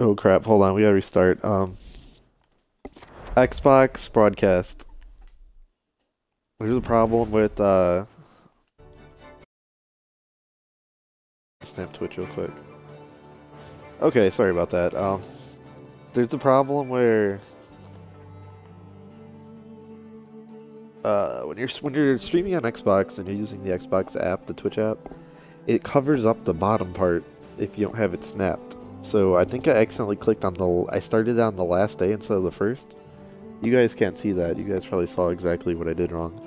Oh crap, hold on, we gotta restart. Um Xbox broadcast. There's a problem with uh Snap Twitch real quick. Okay, sorry about that. Um there's a problem where uh when you're when you're streaming on Xbox and you're using the Xbox app, the Twitch app, it covers up the bottom part if you don't have it snapped. So I think I accidentally clicked on the. I started on the last day instead of the first. You guys can't see that. You guys probably saw exactly what I did wrong.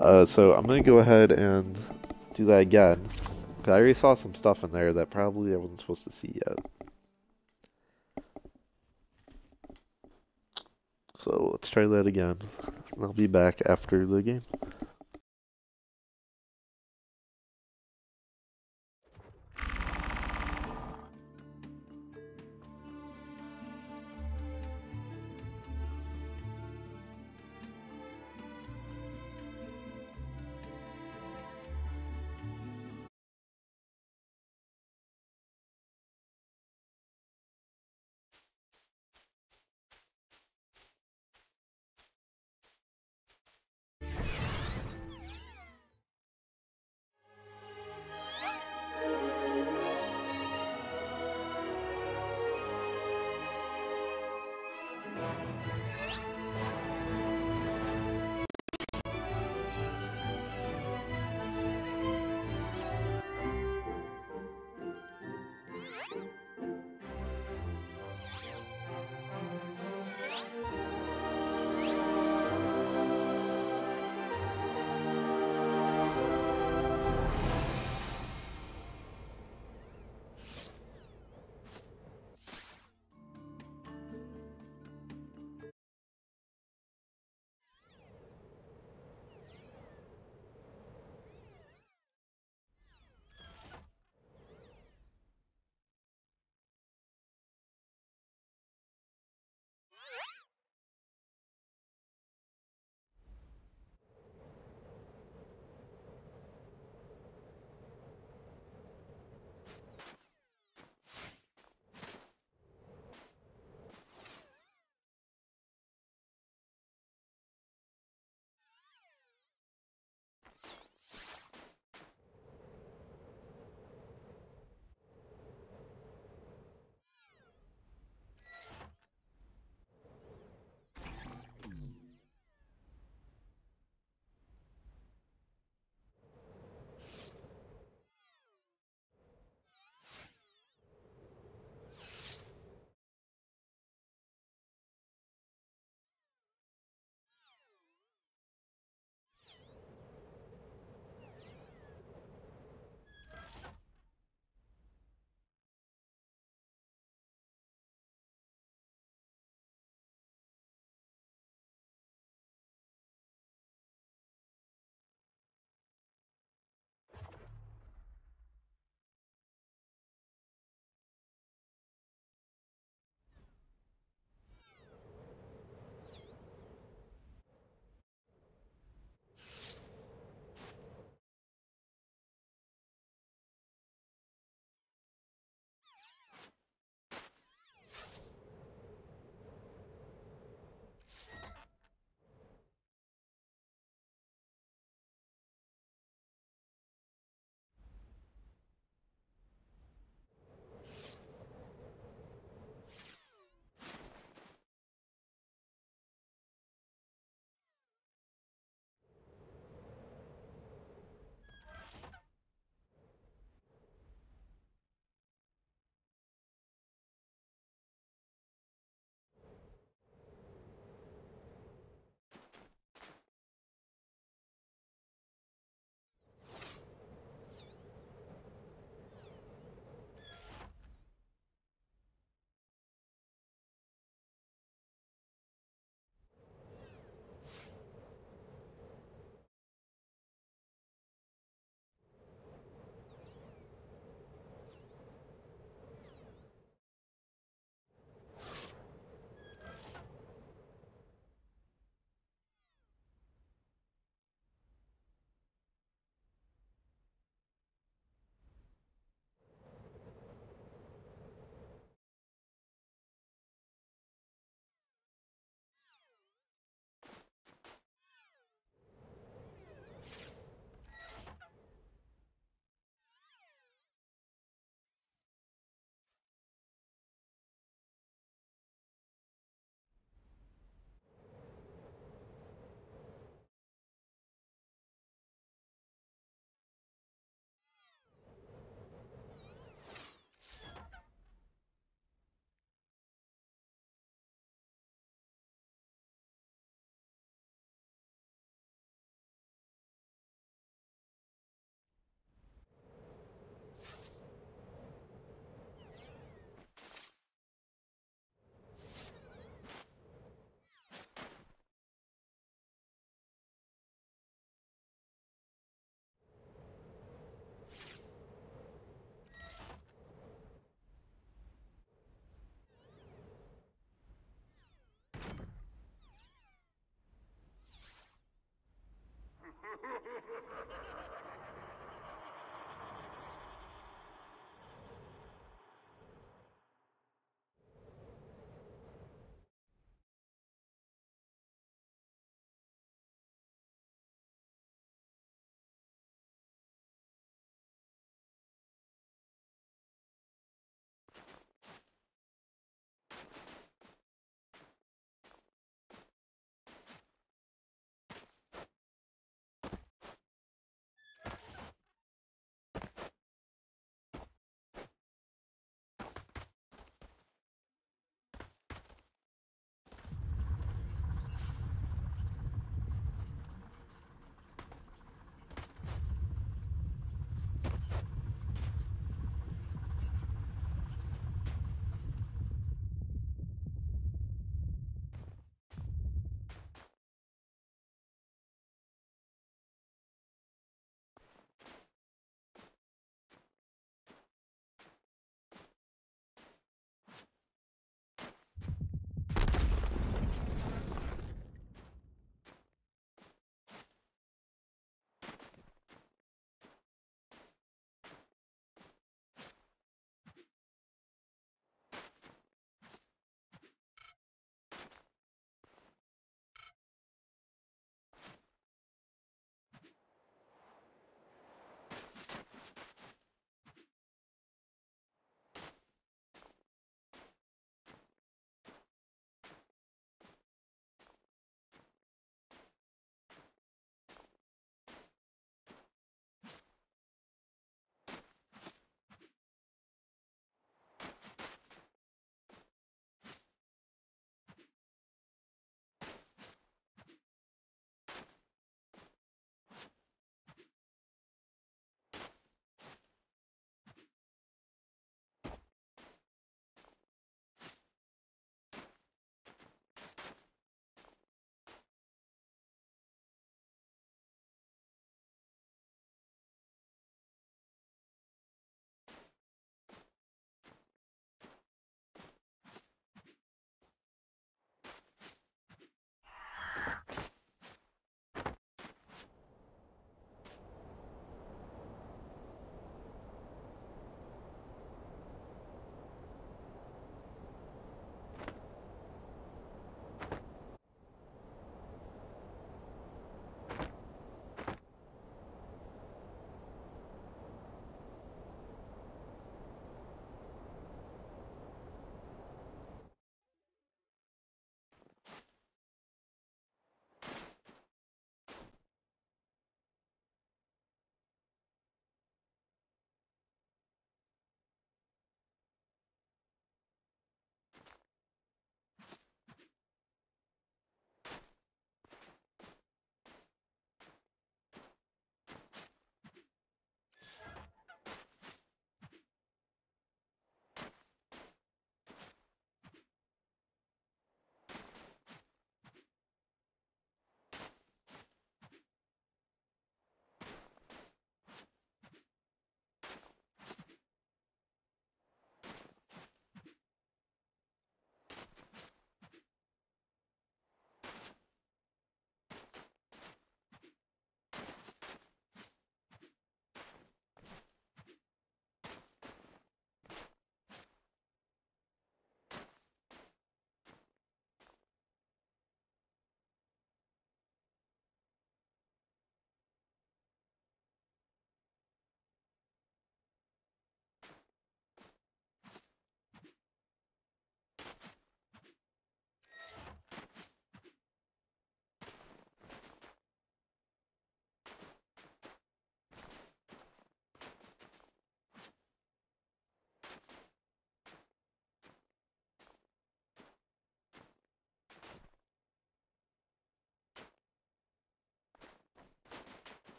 Uh, so I'm gonna go ahead and do that again. I already saw some stuff in there that probably I wasn't supposed to see yet. So let's try that again. I'll be back after the game.